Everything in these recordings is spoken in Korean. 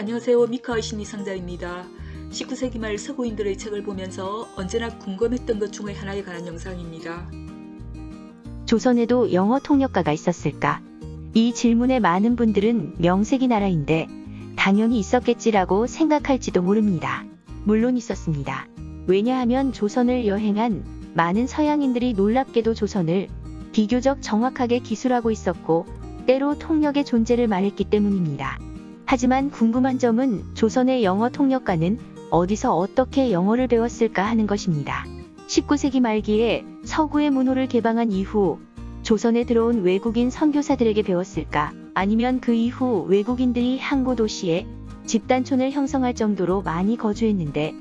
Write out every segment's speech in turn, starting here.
안녕하세요. 미카의 심리상자입니다. 19세기 말 서구인들의 책을 보면서 언제나 궁금했던 것 중의 하나에 관한 영상입니다. 조선에도 영어 통역가가 있었을까? 이 질문에 많은 분들은 명색이 나라인데 당연히 있었겠지라고 생각할지도 모릅니다. 물론 있었습니다. 왜냐하면 조선을 여행한 많은 서양인들이 놀랍게도 조선을 비교적 정확하게 기술하고 있었고 때로 통역의 존재를 말했기 때문입니다. 하지만 궁금한 점은 조선의 영어 통역가는 어디서 어떻게 영어를 배웠을까 하는 것입니다. 19세기 말기에 서구의 문호를 개방한 이후 조선에 들어온 외국인 선교사들에게 배웠을까? 아니면 그 이후 외국인들이 항구 도시에 집단촌을 형성할 정도로 많이 거주했는데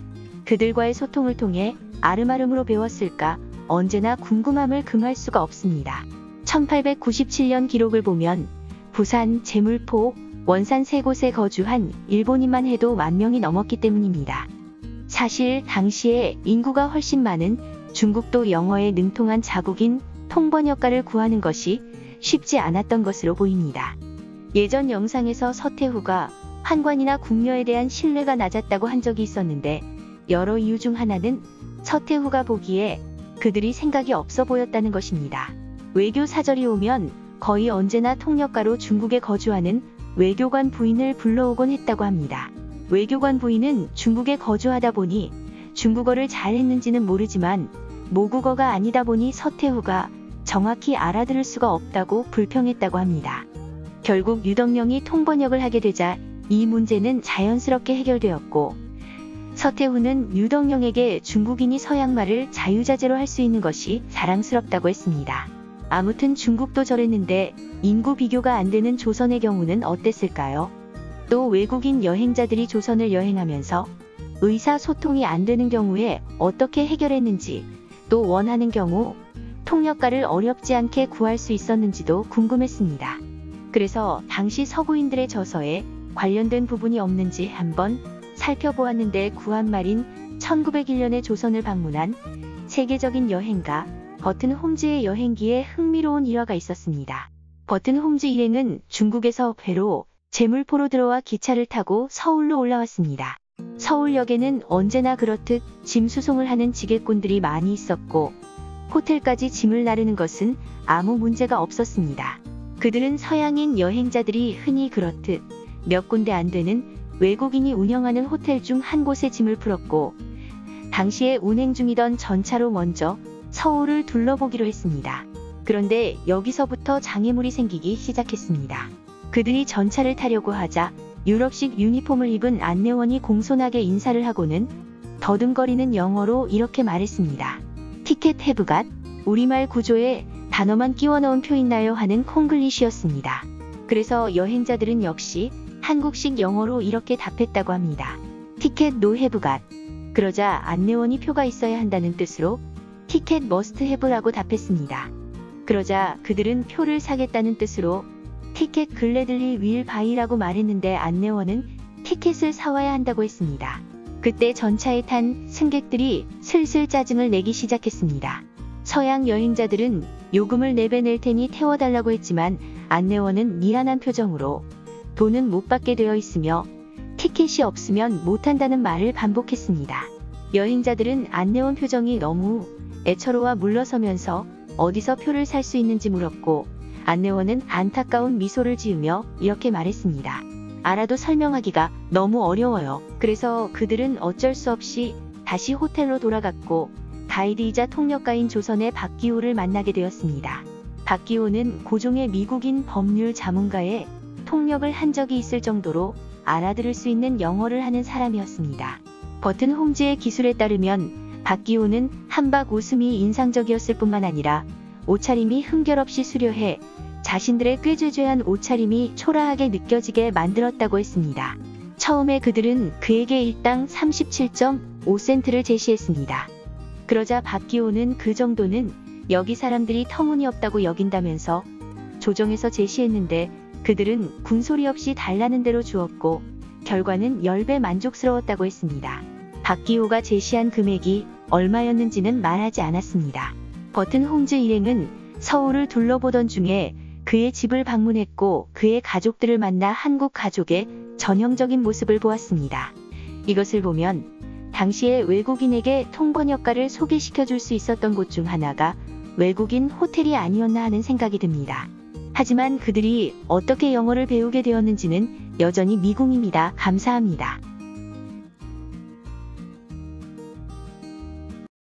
그들과의 소통을 통해 아름아름으로 배웠을까? 언제나 궁금함을 금할 수가 없습니다. 1897년 기록을 보면 부산, 제물포, 원산 세 곳에 거주한 일본인만 해도 만 명이 넘었기 때문입니다. 사실 당시에 인구가 훨씬 많은 중국도 영어에 능통한 자국인 통번역가를 구하는 것이 쉽지 않았던 것으로 보입니다. 예전 영상에서 서태후가 환관이나 궁녀에 대한 신뢰가 낮았다고 한 적이 있었는데 여러 이유 중 하나는 서태후가 보기에 그들이 생각이 없어 보였다는 것입니다. 외교 사절이 오면 거의 언제나 통역가로 중국에 거주하는 외교관 부인을 불러오곤 했다고 합니다. 외교관 부인은 중국에 거주하다 보니 중국어를 잘 했는지는 모르지만 모국어가 아니다 보니 서태후가 정확히 알아들을 수가 없다고 불평했다고 합니다. 결국 유덕령이 통번역을 하게 되자 이 문제는 자연스럽게 해결되었고 서태후는 유덕령에게 중국인이 서양말을 자유자재로 할 수 있는 것이 자랑스럽다고 했습니다. 아무튼 중국도 저랬는데 인구 비교가 안 되는 조선의 경우는 어땠을까요? 또 외국인 여행자들이 조선을 여행하면서 의사소통이 안 되는 경우에 어떻게 해결했는지 또 원하는 경우 통역가를 어렵지 않게 구할 수 있었는지도 궁금했습니다. 그래서 당시 서구인들의 저서에 관련된 부분이 없는지 한번 살펴보았는데 구한 말인 1901년에 조선을 방문한 세계적인 여행가 버튼 홈즈의 여행기에 흥미로운 일화가 있었습니다. 버튼 홈즈 일행은 중국에서 배로 제물포로 들어와 기차를 타고 서울로 올라왔습니다. 서울역에는 언제나 그렇듯 짐 수송을 하는 지게꾼들이 많이 있었고 호텔까지 짐을 나르는 것은 아무 문제가 없었습니다. 그들은 서양인 여행자들이 흔히 그렇듯 몇 군데 안 되는 외국인이 운영하는 호텔 중 한 곳에 짐을 풀었고 당시에 운행 중이던 전차로 먼저 서울을 둘러보기로 했습니다. 그런데 여기서부터 장애물이 생기기 시작했습니다. 그들이 전차를 타려고 하자 유럽식 유니폼을 입은 안내원이 공손하게 인사를 하고는 더듬거리는 영어로 이렇게 말했습니다. Ticket have got 우리말 구조에 단어만 끼워 넣은 표 있나요 하는 콩글리시였습니다. 그래서 여행자들은 역시 한국식 영어로 이렇게 답했다고 합니다. Ticket no have got 그러자 안내원이 표가 있어야 한다는 뜻으로 Ticket must have라고 답했습니다. 그러자 그들은 표를 사겠다는 뜻으로 Ticket gladly will buy라고 말했는데 안내원은 티켓을 사와야 한다고 했습니다. 그때 전차에 탄 승객들이 슬슬 짜증을 내기 시작했습니다. 서양 여행자들은 요금을 4배 낼 테니 태워달라고 했지만 안내원은 미란한 표정으로 돈은 못 받게 되어 있으며 티켓이 없으면 못한다는 말을 반복했습니다. 여행자들은 안내원 표정이 너무 애처로와 물러서면서 어디서 표를 살 수 있는지 물었고 안내원은 안타까운 미소를 지으며 이렇게 말했습니다. 알아도 설명하기가 너무 어려워요. 그래서 그들은 어쩔 수 없이 다시 호텔로 돌아갔고 가이드이자 통역가인 조선의 박기호를 만나게 되었습니다. 박기호는 고종의 미국인 법률 자문가에 통역을 한 적이 있을 정도로 알아들을 수 있는 영어를 하는 사람이었습니다. 버튼 홈즈의 기술에 따르면 박기호는 한박 웃음이 인상적이었을 뿐만 아니라 옷차림이 흥결없이 수려해 자신들의 꾀죄죄한 옷차림이 초라하게 느껴지게 만들었다고 했습니다. 처음에 그들은 그에게 일당 37.5센트를 제시했습니다. 그러자 박기호는 그 정도는 여기 사람들이 터무니없다고 여긴다면서 조정해서 제시했는데 그들은 군소리 없이 달라는 대로 주었고 결과는 10배 만족스러웠다고 했습니다. 박기호가 제시한 금액이 얼마였는지는 말하지 않았습니다. 버튼 홈즈 일행은 서울을 둘러보던 중에 그의 집을 방문했고 그의 가족들을 만나 한국 가족의 전형적인 모습을 보았습니다. 이것을 보면 당시에 외국인에게 통번 역가를 소개시켜 줄 수 있었던 곳 중 하나가 외국인 호텔이 아니었나 하는 생각이 듭니다. 하지만 그들이 어떻게 영어를 배우게 되었는지는 여전히 미궁입니다. 감사합니다.